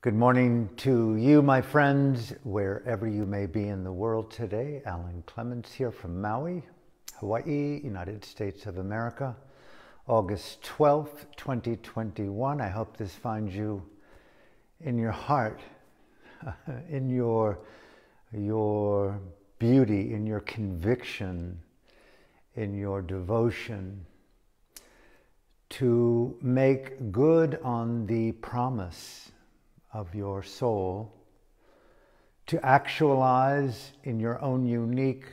Good morning to you, my friends, wherever you may be in the world today. Alan Clements here from Maui, Hawaii, United States of America. August 12th, 2021. I hope this finds you in your heart, in your, your beauty, in your conviction, in your devotion to make good on the promise of your soul, to actualize in your own unique,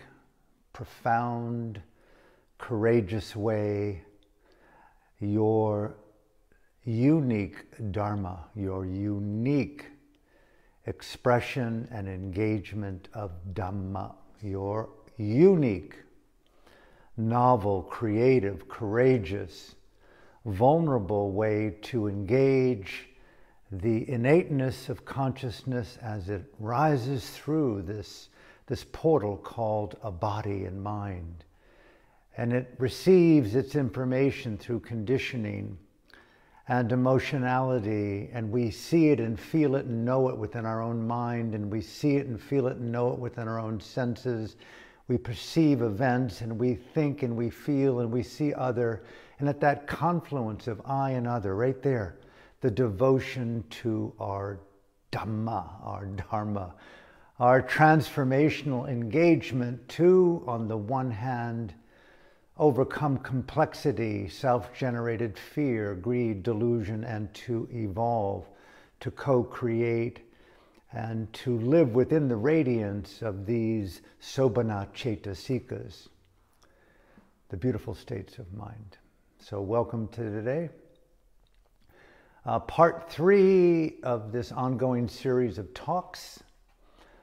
profound, courageous way your unique Dharma, your unique expression and engagement of Dhamma, your unique, novel, creative, courageous, vulnerable way to engage the innateness of consciousness as it rises through this, this portal called a body and mind. And it receives its information through conditioning and emotionality, and we see it and feel it and know it within our own mind, and we see it and feel it and know it within our own senses. We perceive events and we think and we feel and we see other. And at that confluence of I and other, right there, the devotion to our Dhamma, our Dharma, our transformational engagement to, on the one hand, overcome complexity, self generated fear, greed, delusion, and to evolve, to co create, and to live within the radiance of these Sobhana Cetasikas, the beautiful states of mind. So, welcome to today. Uh, part three of this ongoing series of talks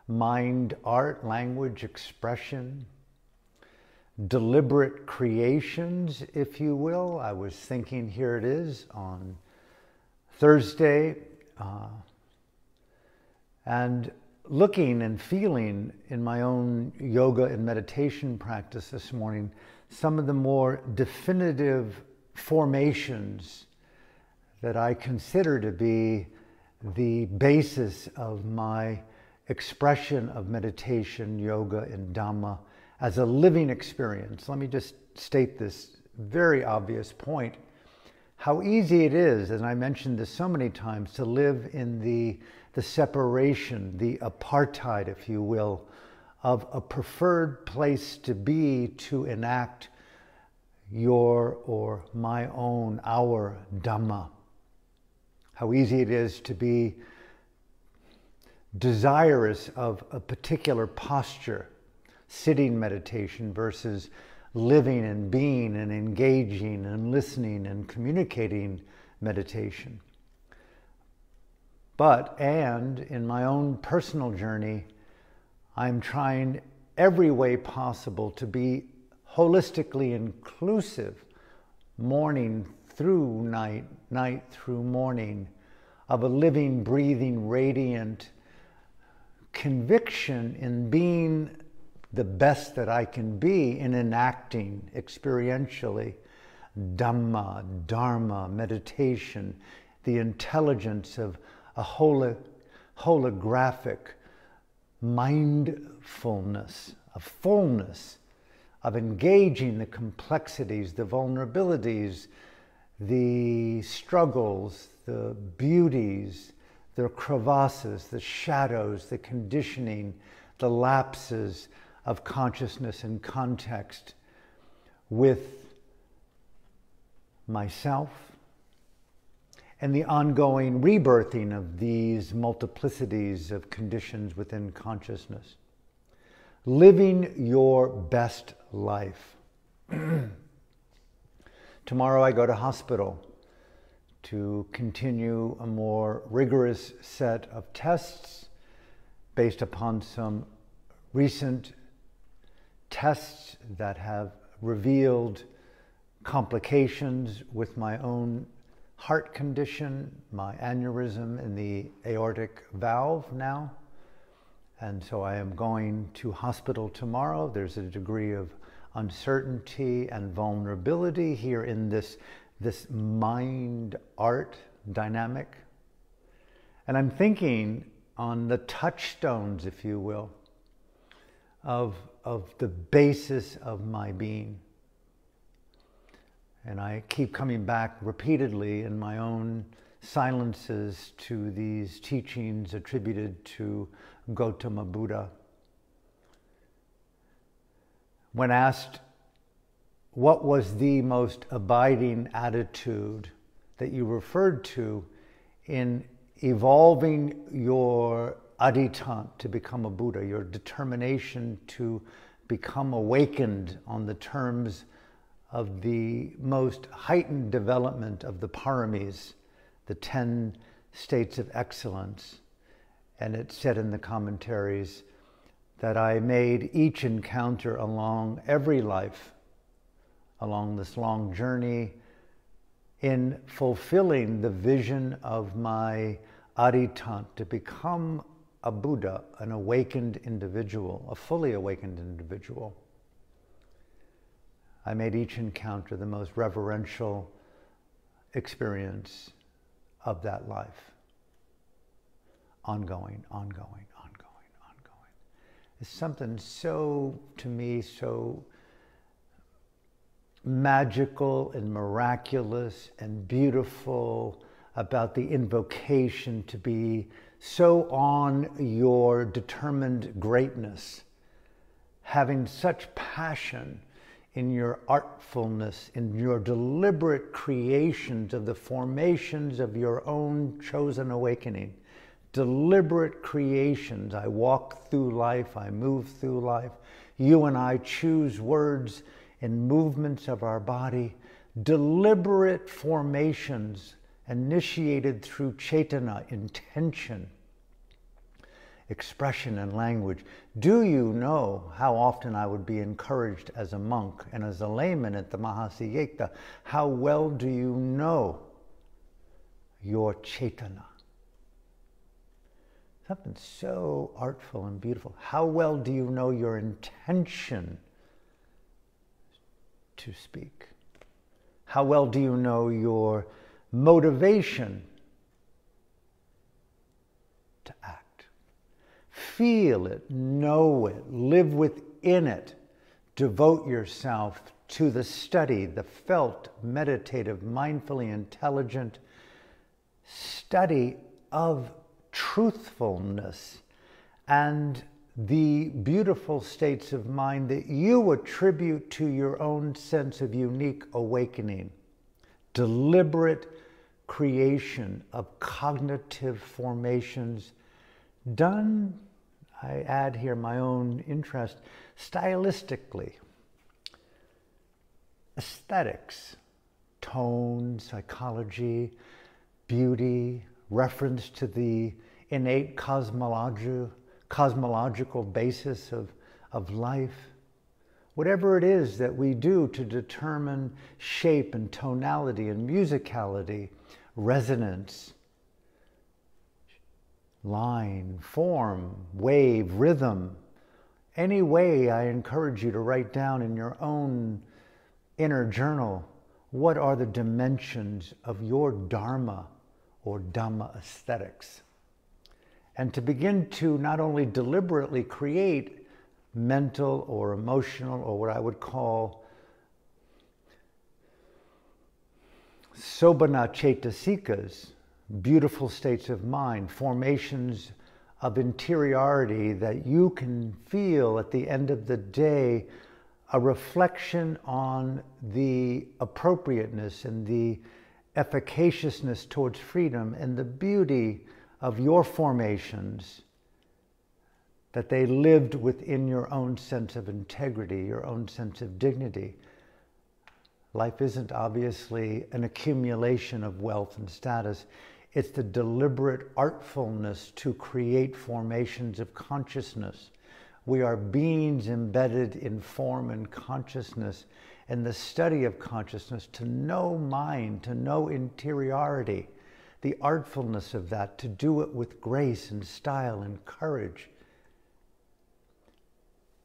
mind, art, language, expression, deliberate creations, if you will. I was thinking, here it is on Thursday, uh, and looking and feeling in my own yoga and meditation practice this morning some of the more definitive formations that I consider to be the basis of my expression of meditation, yoga, and Dhamma as a living experience. Let me just state this very obvious point how easy it is, and I mentioned this so many times, to live in the, the separation, the apartheid, if you will, of a preferred place to be to enact your or my own, our Dhamma. How easy it is to be desirous of a particular posture sitting meditation versus living and being and engaging and listening and communicating meditation. But, and in my own personal journey, I'm trying every way possible to be holistically inclusive, morning through night, night through morning, of a living, breathing, radiant conviction in being the best that I can be in enacting experientially Dhamma, Dharma, meditation, the intelligence of a holo- holographic mindfulness, a fullness of engaging the complexities, the vulnerabilities, the struggles, the beauties, the crevasses, the shadows, the conditioning, the lapses, of consciousness and context with myself and the ongoing rebirthing of these multiplicities of conditions within consciousness. Living your best life. Tomorrow I go to hospital to continue a more rigorous set of tests based upon some recent tests that have revealed complications with my own heart condition, my aneurysm in the aortic valve now. And so I am going to hospital tomorrow. There's a degree of uncertainty and vulnerability here in this, this mind art dynamic. And I'm thinking on the touchstones, if you will, of, of the basis of my being. And I keep coming back repeatedly in my own silences to these teachings attributed to Gautama Buddha. When asked what was the most abiding attitude that you referred to in evolving your adhitthana to become a Buddha, your determination to become awakened on the terms of the most heightened development of the paramis, the 10 states of excellence. And it said in the commentaries that I made each encounter along every life, along this long journey, in fulfilling the vision of my adhitthana to become a Buddha, an awakened individual, a fully awakened individual. I made each encounter the most reverential experience of that life. Ongoing, ongoing, ongoing, ongoing. Something so, to me, so magical and miraculous and beautiful about the invocation to be so on your determined greatness, having such passion in your artfulness, in your deliberate creations of the formations of your own chosen awakening. Deliberate creations. I walk through life, I move through life. You and I choose words and movements of our body. Deliberate formations initiated through cetana, intention expression and language. Do you know how often I would be encouraged as a monk and as a layman at the Mahasi Yeiktha? How well do you know your cetana? Something so artful and beautiful. How well do you know your intention to speak? How well do you know your motivation to act? Feel it, know it, live within it. Devote yourself to the study, the felt, meditative, mindfully intelligent study of truthfulness and the beautiful states of mind that you attribute to your own sense of unique awakening. Deliberate creation of cognitive formations done, I add here my own interest, stylistically. Aesthetics, tone, psychology, beauty, reference to the innate cosmological basis of, of life. Whatever it is that we do to determine shape and tonality and musicality, resonance, line, form, wave, rhythm. Any way, I encourage you to write down in your own inner journal what are the dimensions of your Dharma or Dhamma aesthetics. And to begin to not only deliberately create mental or emotional or what I would call sobhana cetasikas, beautiful states of mind, formations of interiority that you can feel at the end of the day a reflection on the appropriateness and the efficaciousness towards freedom and the beauty of your formations that they lived within your own sense of integrity, your own sense of dignity. Life isn't obviously an accumulation of wealth and status. It's the deliberate artfulness to create formations of consciousness. We are beings embedded in form and consciousness, and the study of consciousness to know mind, to know interiority, the artfulness of that, to do it with grace and style and courage.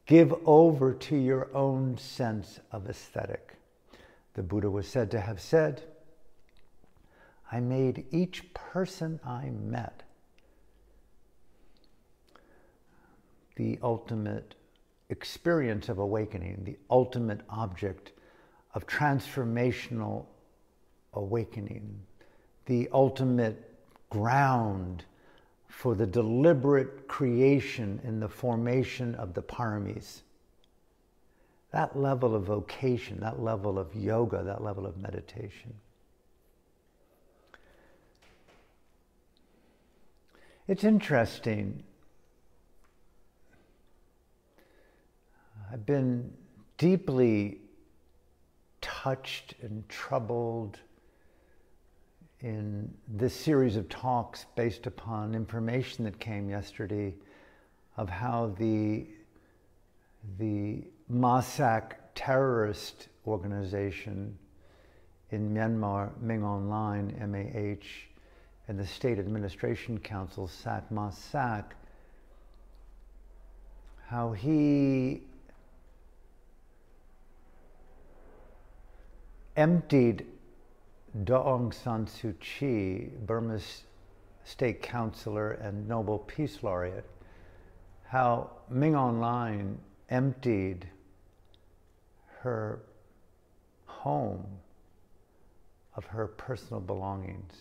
Give over to your own sense of aesthetic. The Buddha was said to have said, I made each person I met the ultimate experience of awakening, the ultimate object of transformational awakening, the ultimate ground for the deliberate creation in the formation of the paramis. That level of vocation, that level of yoga, that level of meditation. It's interesting. I've been deeply touched and troubled in this series of talks based upon information that came yesterday of how the, the MASAC terrorist organization in Myanmar, Min Aung Hlaing, MAH, and the State Administration Council, SAC MASAC, how he emptied Daw San Suu Kyi, Burma's state councilor and Nobel Peace Laureate, how Min Aung Hlaing emptied her home of her personal belongings.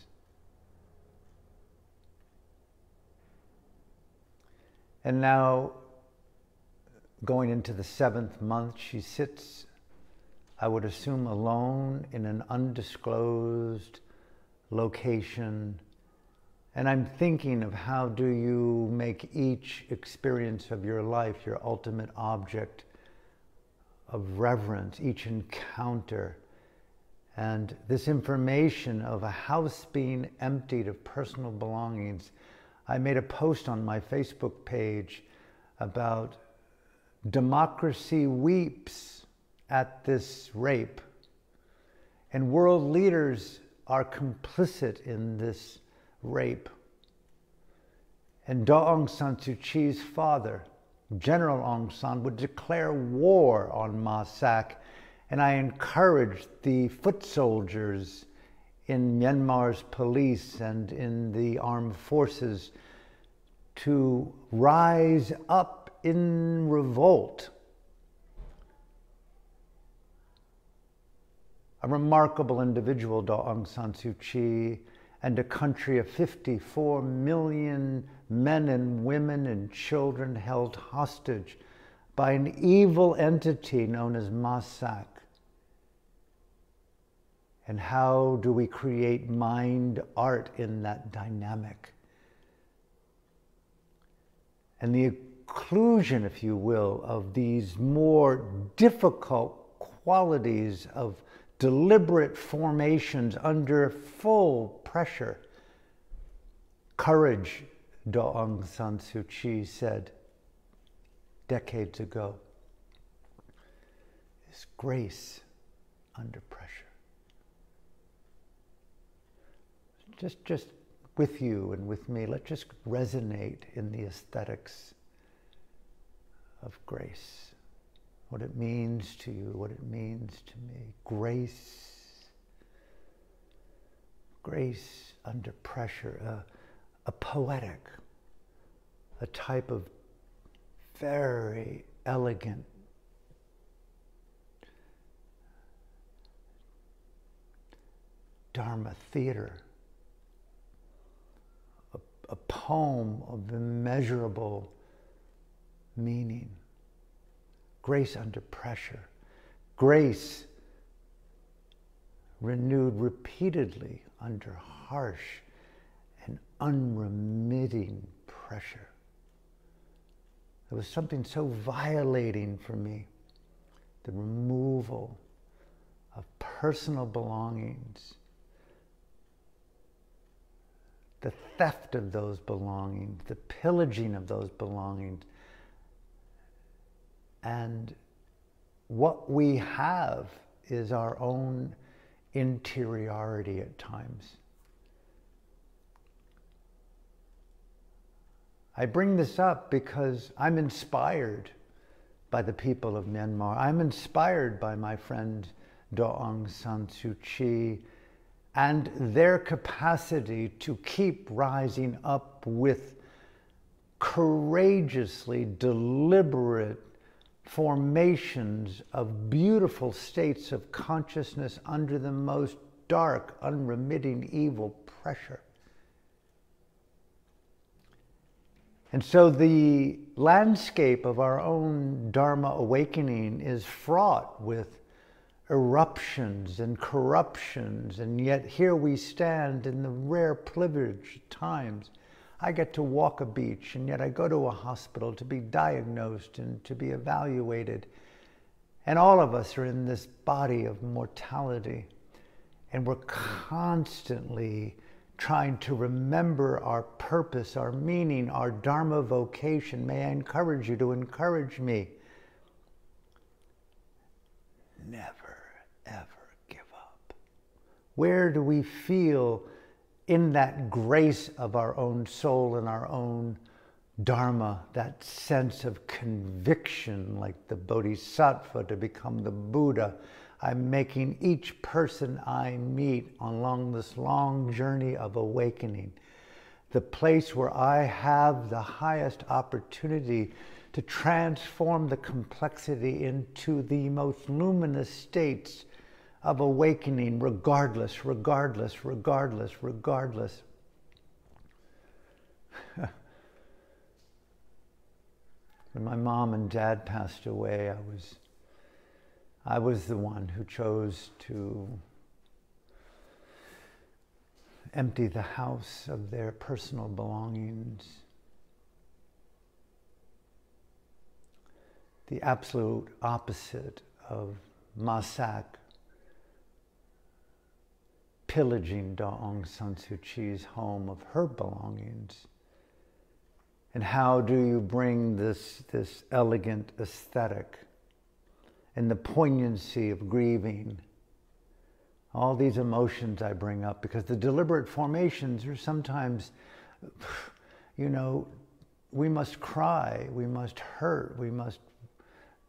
And now, going into the seventh month, she sits I would assume alone in an undisclosed location. And I'm thinking of how do you make each experience of your life your ultimate object of reverence, each encounter. And this information of a house being emptied of personal belongings. I made a post on my Facebook page about democracy weeps at this rape. And world leaders are complicit in this rape. And Daw San Suu Kyi's father, General Aung San, would declare war on MASAC. And I encouraged the foot soldiers in Myanmar's police and in the armed forces to rise up in revolt a remarkable individual, Daw Aung San Suu Kyi, and a country of 54 million men and women and children held hostage by an evil entity known as MASAC. And how do we create mind art in that dynamic? And the inclusion, if you will, of these more difficult qualities of deliberate formations under full pressure. Courage, Daw Aung San Suu Kyi said decades ago, is grace under pressure. Just, just with you and with me, let's just resonate in the aesthetics of grace what it means to you, what it means to me. Grace. Grace under pressure, a, a poetic, a type of very elegant Dharma theater, a, a poem of immeasurable meaning grace under pressure, grace renewed repeatedly under harsh and unremitting pressure. There was something so violating for me the removal of personal belongings, the theft of those belongings, the pillaging of those belongings and what we have is our own interiority at times. I bring this up because I'm inspired by the people of Myanmar. I'm inspired by my friend Aung San Suu Kyi and their capacity to keep rising up with courageously deliberate formations of beautiful states of consciousness under the most dark, unremitting evil pressure. And so the landscape of our own Dharma awakening is fraught with eruptions and corruptions, and yet here we stand in the rare privileged times. I get to walk a beach, and yet I go to a hospital to be diagnosed and to be evaluated. And all of us are in this body of mortality, and we're constantly trying to remember our purpose, our meaning, our Dharma vocation. May I encourage you to encourage me. Never, ever give up. Where do we feel in that grace of our own soul and our own Dharma, that sense of conviction, like the Bodhisattva to become the Buddha? I'm making each person I meet along this long journey of awakening the place where I have the highest opportunity to transform the complexity into the most luminous states of awakening, regardless, regardless, regardless, regardless. when my mom and dad passed away, I was I was the one who chose to empty the house of their personal belongings. The absolute opposite of MASAC pillaging Daw San Suu Kyi's home of her belongings. And how do you bring this, this elegant aesthetic and the poignancy of grieving. All these emotions I bring up because the deliberate formations are sometimes, you know, we must cry, we must hurt, we must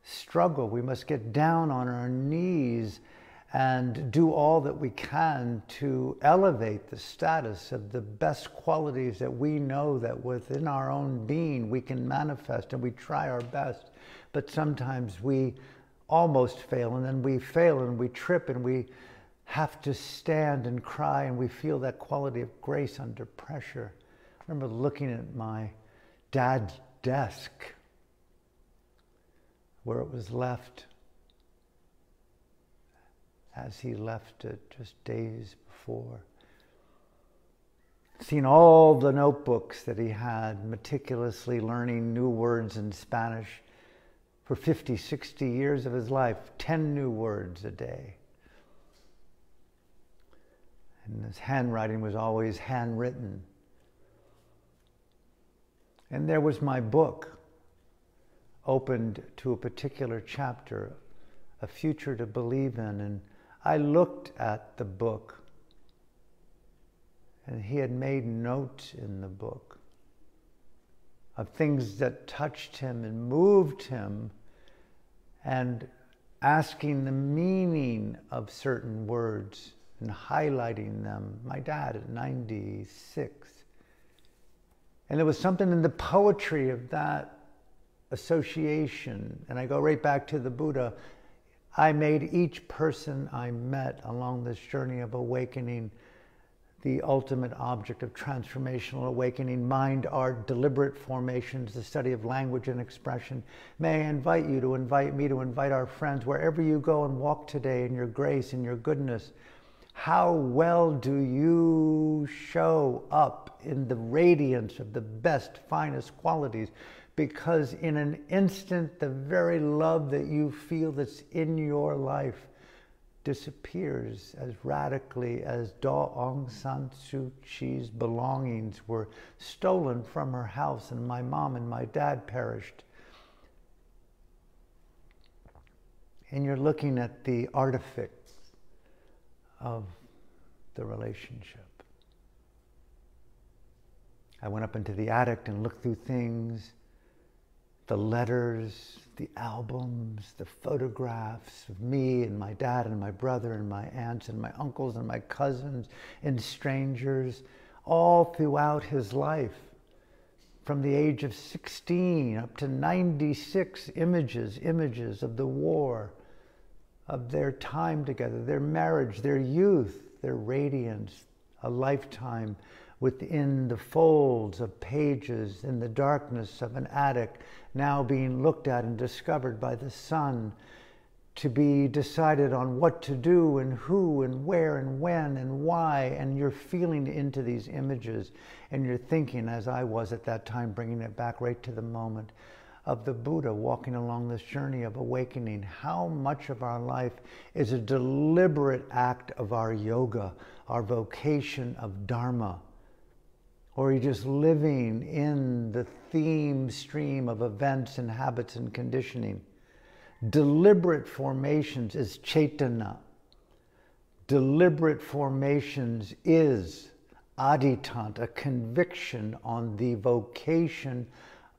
struggle, we must get down on our knees and do all that we can to elevate the status of the best qualities that we know that within our own being we can manifest and we try our best. But sometimes we almost fail, and then we fail and we trip and we have to stand and cry, and we feel that quality of grace under pressure. I remember looking at my dad's desk where it was left as he left it just days before. Seen all the notebooks that he had, meticulously learning new words in Spanish for 50, 60 years of his life, 10 new words a day. And his handwriting was always handwritten. And there was my book opened to a particular chapter, A Future to Believe in. And I looked at the book, and he had made notes in the book of things that touched him and moved him and asking the meaning of certain words and highlighting them. My dad at 96. And there was something in the poetry of that association. And I go right back to the Buddha. I made each person I met along this journey of awakening the ultimate object of transformational awakening, mind, art, deliberate formations, the study of language and expression. May I invite you to invite me to invite our friends wherever you go and walk today in your grace and your goodness. How well do you show up in the radiance of the best, finest qualities? Because in an instant, the very love that you feel that's in your life disappears as radically as Daw Aung San Suu Kyi's belongings were stolen from her house and my mom and my dad perished. And you're looking at the artifacts of the relationship. I went up into the attic and looked through things, the letters, the albums, the photographs of me and my dad and my brother and my aunts and my uncles and my cousins and strangers all throughout his life. from the age of 16 up to 96 images, images of the war, of their time together, their marriage, their youth, their radiance, a lifetime within the folds of pages in the darkness of an attic, now being looked at and discovered by the sun, to be decided on what to do and who and where and when and why. And you're feeling into these images and you're thinking, as I was at that time, bringing it back right to the moment of the Buddha walking along this journey of awakening. How much of our life is a deliberate act of our yoga, our vocation of Dharma? Or are you just living in the theme stream of events and habits and conditioning? Deliberate formations is cetana. Deliberate formations is adhitthana, a conviction on the vocation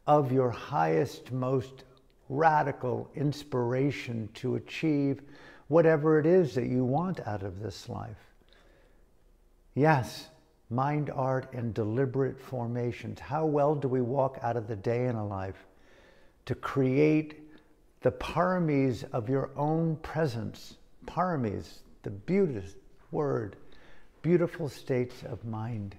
of your highest, most radical inspiration to achieve whatever it is that you want out of this life. Yes, mind art and deliberate formations. How well do we walk out of the day in a life to create the paramis of your own presence? Paramis, the beautiful word, beautiful states of mind.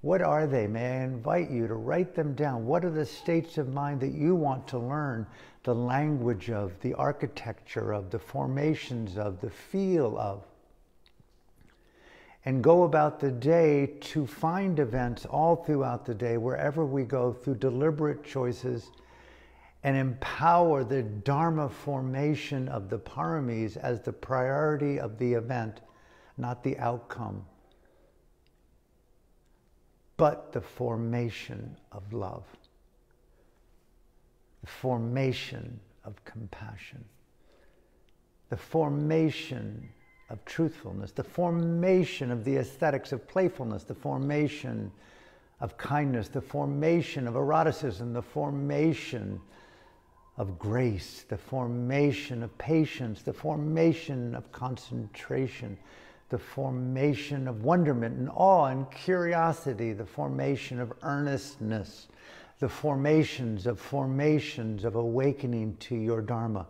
What are they? May I invite you to write them down? What are the states of mind that you want to learn the language of, the architecture of, the formations of, the feel of? And go about the day to find events all throughout the day, wherever we go, through deliberate choices, and empower the Dharma formation of the paramis as the priority of the event, not the outcome, but the formation of love, the formation of compassion, the formation of truthfulness, the formation of the aesthetics of playfulness, the formation of kindness, the formation of eroticism, the formation of grace, the formation of patience, the formation of concentration, the formation of wonderment and awe and curiosity, the formation of earnestness, the formations of formations of awakening to your Dharma.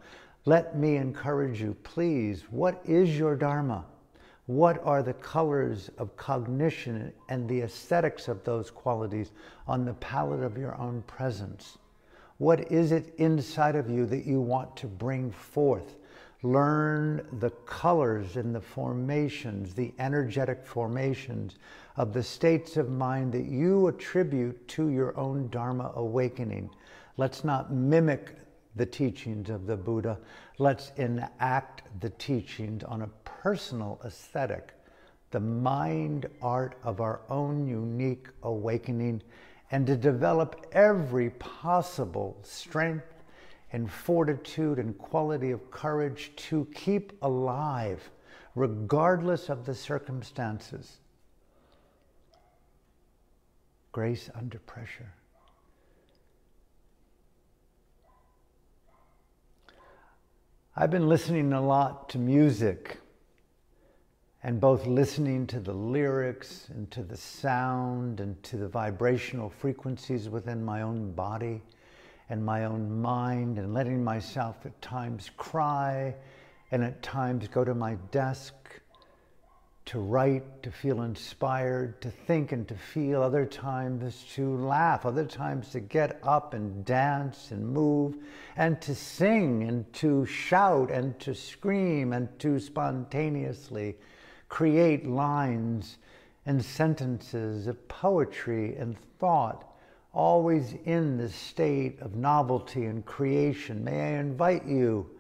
Let me encourage you, please, what is your Dharma? What are the colors of cognition and the aesthetics of those qualities on the palette of your own presence? What is it inside of you that you want to bring forth? Learn the colors and the formations, the energetic formations of the states of mind that you attribute to your own Dharma awakening. Let's not mimic the teachings of the Buddha. Let's enact the teachings on a personal aesthetic, the mind art of our own unique awakening, and to develop every possible strength and fortitude and quality of courage to keep alive, regardless of the circumstances. Grace under pressure. I've been listening a lot to music and both listening to the lyrics and to the sound and to the vibrational frequencies within my own body and my own mind and letting myself at times cry and at times go to my desk to write, to feel inspired, to think and to feel, other times to laugh, other times to get up and dance and move, and to sing and to shout and to scream and to spontaneously create lines and sentences of poetry and thought, always in the state of novelty and creation. May I invite you,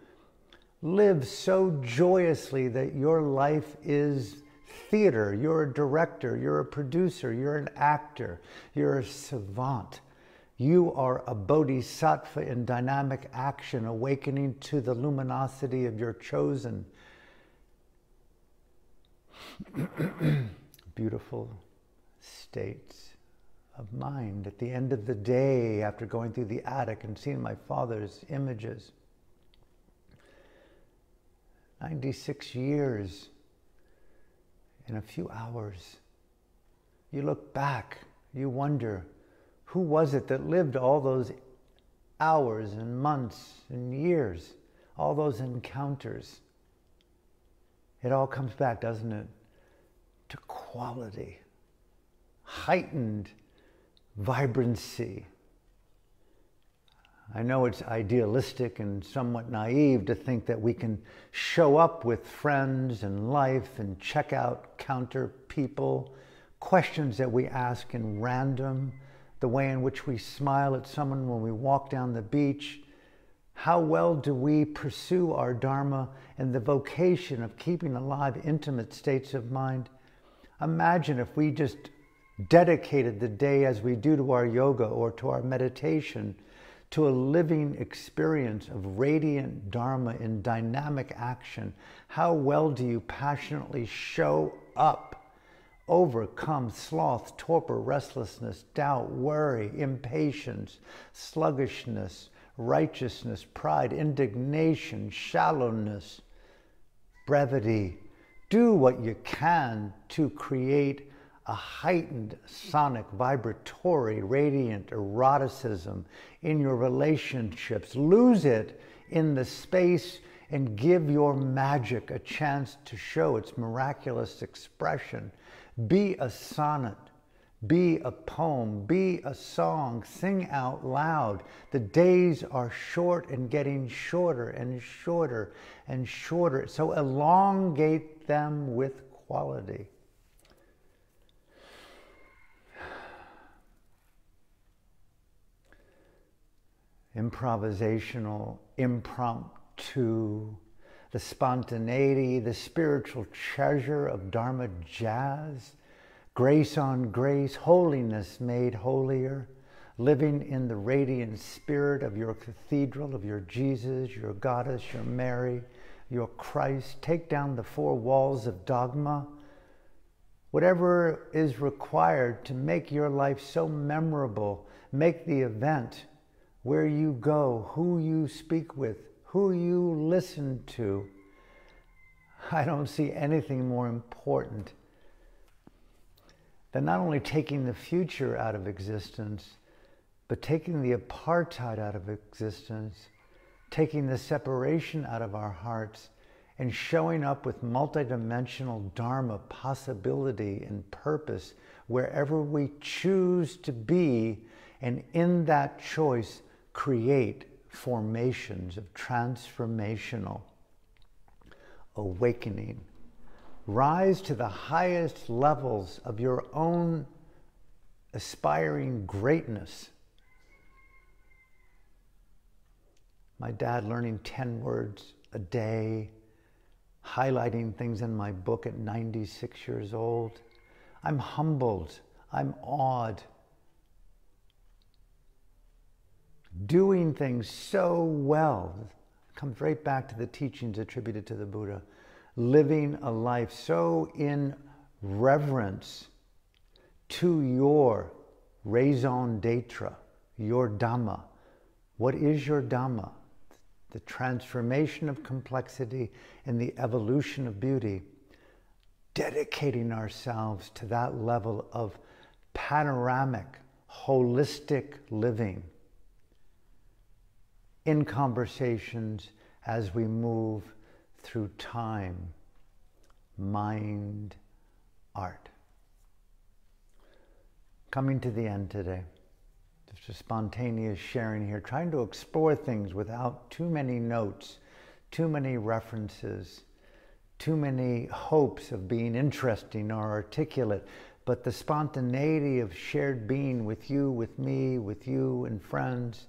live so joyously that your life is theater, you're a director, you're a producer, you're an actor, you're a savant. You are a bodhisattva in dynamic action, awakening to the luminosity of your chosen. Beautiful states of mind. At the end of the day, after going through the attic and seeing my father's images, 96 years in a few hours. You look back, you wonder, Who was it that lived all those hours and months and years, all those encounters? It all comes back, doesn't it, to quality, heightened vibrancy. I know it's idealistic and somewhat naive to think that we can show up with friends and life and check out counter people, questions that we ask in random, the way in which we smile at someone when we walk down the beach. How well do we pursue our Dharma and the vocation of keeping alive intimate states of mind? Imagine if we just dedicated the day as we do to our yoga or to our meditation to a living experience of radiant Dharma in dynamic action. How well do you passionately show up? Overcome sloth, torpor, restlessness, doubt, worry, impatience, sluggishness, righteousness, pride, indignation, shallowness, brevity. Do what you can to create a heightened sonic, vibratory, radiant eroticism in your relationships. Lose it in the space and give your magic a chance to show its miraculous expression. Be a sonnet, be a poem, be a song, sing out loud. The days are short and getting shorter and shorter and shorter. So elongate them with quality. Improvisational, impromptu, the spontaneity, the spiritual treasure of Dharma jazz, grace on grace, holiness made holier, living in the radiant spirit of your cathedral, of your Jesus, your goddess, your Mary, your Christ. Take down the four walls of dogma. Whatever is required to make your life so memorable, make the event where you go, who you speak with, who you listen to. I don't see anything more important than not only taking the future out of existence, but taking the apartheid out of existence, taking the separation out of our hearts, and showing up with multidimensional Dharma possibility and purpose wherever we choose to be, and in that choice, create formations of transformational awakening. Rise to the highest levels of your own aspiring greatness. My dad learning 10 words a day, highlighting things in my book at 96 years old. I'm humbled. I'm awed doing things so well. Comes right back to the teachings attributed to the Buddha. Living a life so in reverence to your raison d'etre, your Dhamma. What is your Dhamma? The transformation of complexity and the evolution of beauty. Dedicating ourselves to that level of panoramic, holistic living in conversations as we move through time, mind, art. Coming to the end today. Just a spontaneous sharing here, trying to explore things without too many notes, too many references, too many hopes of being interesting or articulate, but the spontaneity of shared being with you, with me, with you and friends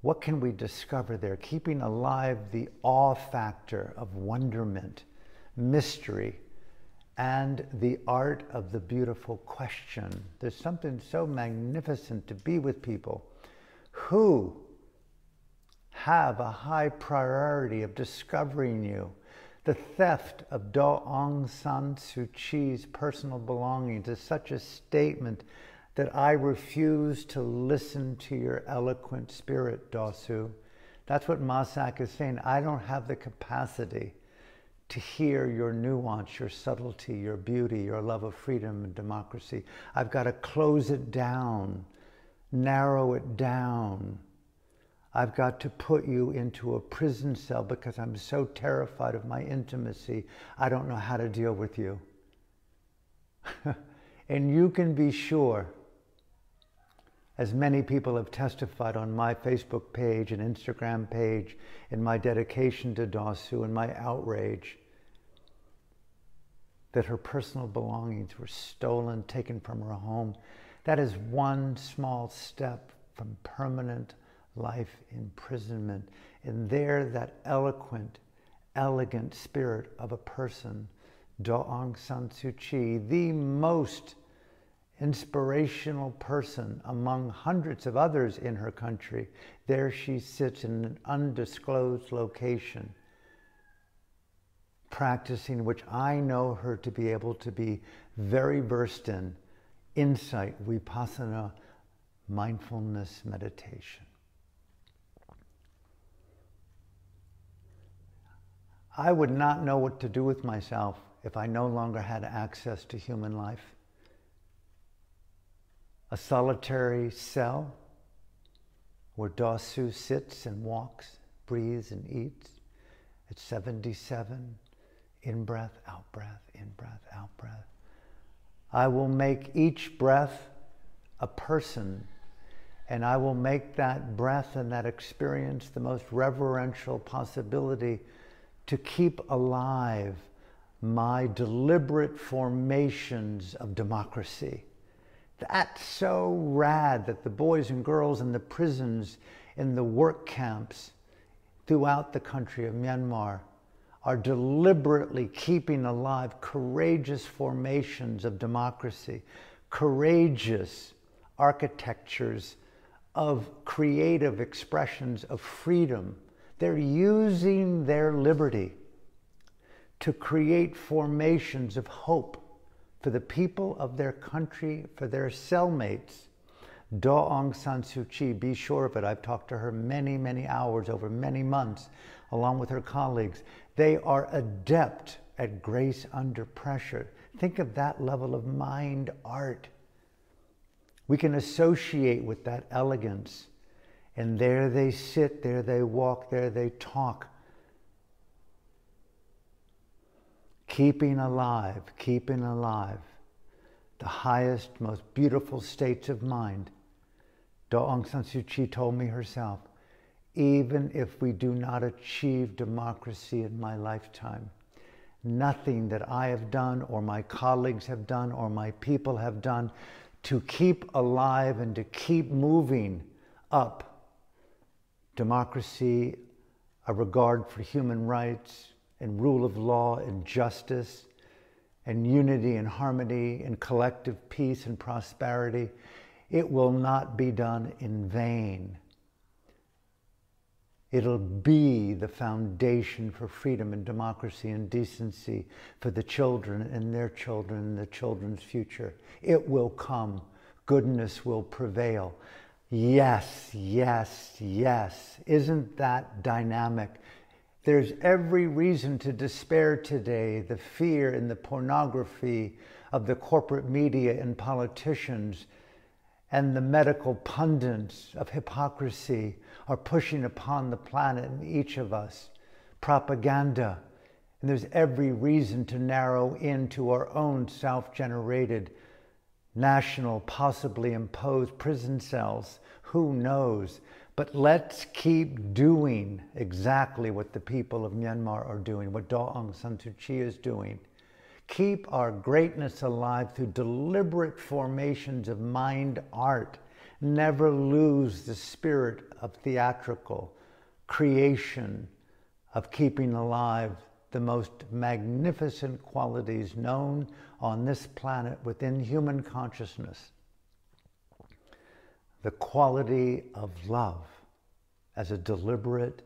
what can we discover there? Keeping alive the awe factor of wonderment, mystery, and the art of the beautiful question. There's something so magnificent to be with people who have a high priority of discovering you. The theft of Daw Aung San Suu Kyi's personal belongings is such a statement that I refuse to listen to your eloquent spirit, Daw Suu. That's what MASAC is saying. I don't have the capacity to hear your nuance, your subtlety, your beauty, your love of freedom and democracy. I've got to close it down narrow it down. I've got to put you into a prison cell because I'm so terrified of my intimacy. I don't know how to deal with you. and you can be sure, as many people have testified on my Facebook page and Instagram page, in my dedication to Daw Suu and my outrage, that her personal belongings were stolen, taken from her home. That is one small step from permanent life imprisonment. And there, that eloquent, elegant spirit of a person, Daw San Suu Kyi, the most inspirational person among hundreds of others in her country, there she sits in an undisclosed location, practicing which I know her to be able to be very versed in insight, vipassana, mindfulness meditation. I would not know what to do with myself if I no longer had access to human life. A solitary cell where Daw Suu sits and walks, breathes and eats at 77, in breath, out breath, in breath, out breath. I will make each breath a person, and I will make that breath and that experience the most reverential possibility to keep alive my deliberate formations of democracy. That's so rad that the boys and girls in the prisons, in the work camps throughout the country of Myanmar are deliberately keeping alive courageous formations of democracy, courageous architectures of creative expressions of freedom. They're using their liberty to create formations of hope for the people of their country, for their cellmates. Daw Aung San Suu Kyi, be sure of it. I've talked to her many, many hours over many months, along with her colleagues. They are adept at grace under pressure. Think of that level of mind art. We can associate with that elegance and there they sit, there they walk, there they talk. Keeping alive, keeping alive the highest, most beautiful states of mind. Daw Aung San Suu Kyi told me herself, even if we do not achieve democracy in my lifetime, nothing that I have done or my colleagues have done or my people have done to keep alive and to keep moving up democracy, a regard for human rights and rule of law and justice and unity and harmony and collective peace and prosperity, it will not be done in vain. It'll be the foundation for freedom and democracy and decency for the children and their children and the children's future. It will come. Goodness will prevail. Yes, yes, yes. Isn't that dynamic? There's every reason to despair today. The fear and the pornography of the corporate media and politicians and the medical pundits of hypocrisy are pushing upon the planet and each of us. Propaganda. And there's every reason to narrow into our own self generated national, possibly imposed prison cells. Who knows? But let's keep doing exactly what the people of Myanmar are doing, what Daw Aung San Suu Kyi is doing. Keep our greatness alive through deliberate formations of mind art. Never lose the spirit of theatrical creation, of keeping alive the most magnificent qualities known on this planet within human consciousness. The quality of love as a deliberate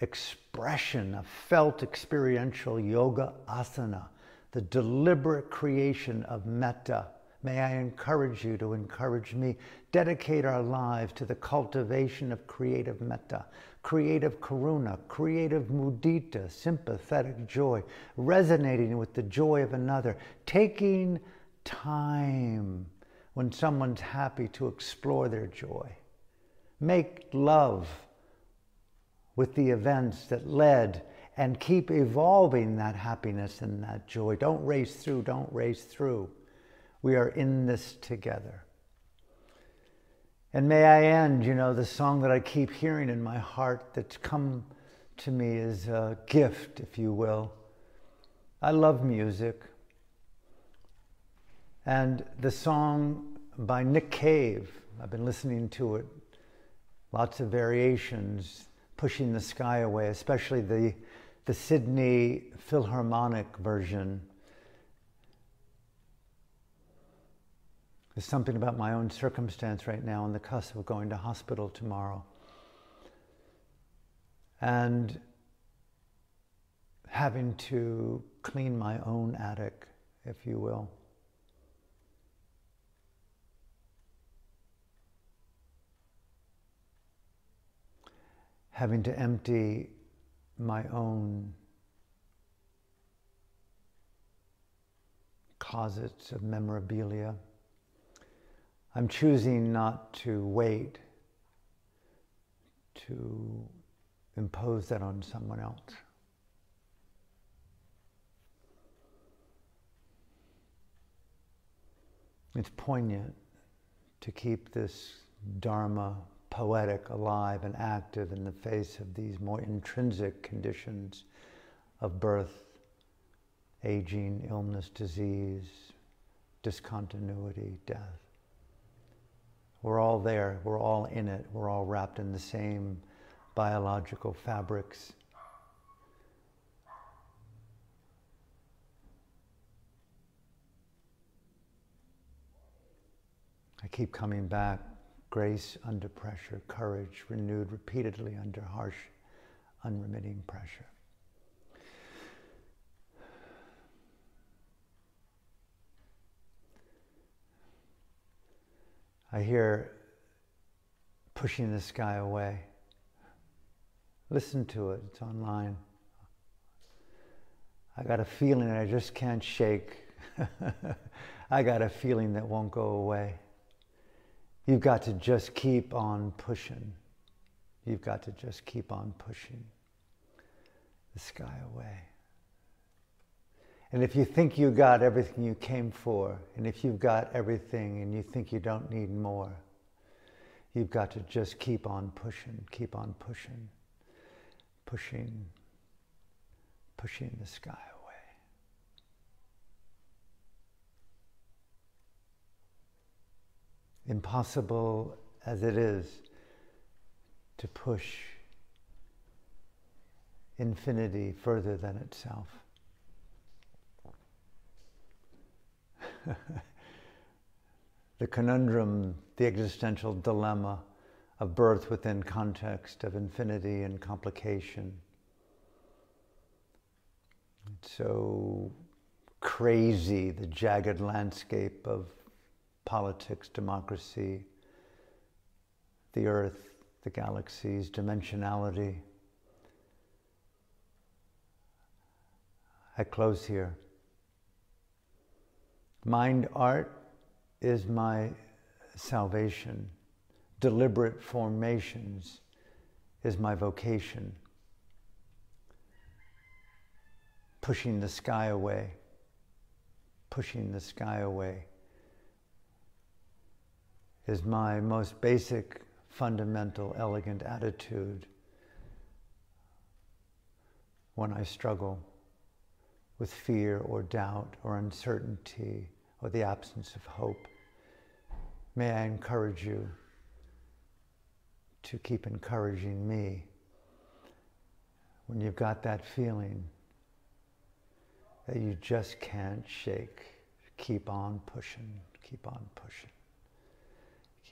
expression of felt experiential yoga asana, the deliberate creation of metta May I encourage you to encourage me. Dedicate our lives to the cultivation of creative metta, creative karuna, creative mudita, sympathetic joy, resonating with the joy of another, taking time when someone's happy to explore their joy. Make love with the events that led and keep evolving that happiness and that joy. Don't race through, don't race through. We are in this together. And may I end, you know, the song that I keep hearing in my heart that's come to me as a gift, if you will. I love music. And the song by Nick Cave, I've been listening to it, lots of variations, pushing the sky away, especially the, the Sydney Philharmonic version. There's something about my own circumstance right now on the cusp of going to hospital tomorrow. And having to clean my own attic, if you will. Having to empty my own closets of memorabilia. I'm choosing not to wait to impose that on someone else. It's poignant to keep this Dharma poetic alive and active in the face of these more intrinsic conditions of birth, aging, illness, disease, discontinuity, death. We're all there, we're all in it, we're all wrapped in the same biological fabrics. I keep coming back. Grace under pressure, courage renewed repeatedly under harsh, unremitting pressure. I hear pushing the sky away. Listen to it, it's online. I got a feeling I just can't shake. I got a feeling that won't go away. You've got to just keep on pushing. You've got to just keep on pushing the sky away. And if you think you got everything you came for, and if you've got everything and you think you don't need more, you've got to just keep on pushing, keep on pushing, pushing, pushing the sky away. Impossible as it is to push infinity further than itself. the conundrum, the existential dilemma of birth within context of infinity and complication. It's so crazy, the jagged landscape of politics, democracy, the earth, the galaxies, dimensionality. I close here. Mind art is my salvation. Deliberate formations is my vocation. Pushing the sky away, pushing the sky away is my most basic, fundamental, elegant attitude when I struggle with fear or doubt or uncertainty or the absence of hope. May I encourage you to keep encouraging me when you've got that feeling that you just can't shake. Keep on pushing, keep on pushing,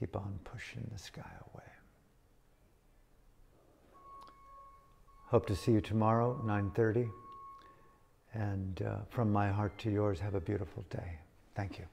keep on pushing the sky away. Hope to see you tomorrow, 9:30. And uh, from my heart to yours, have a beautiful day. Thank you.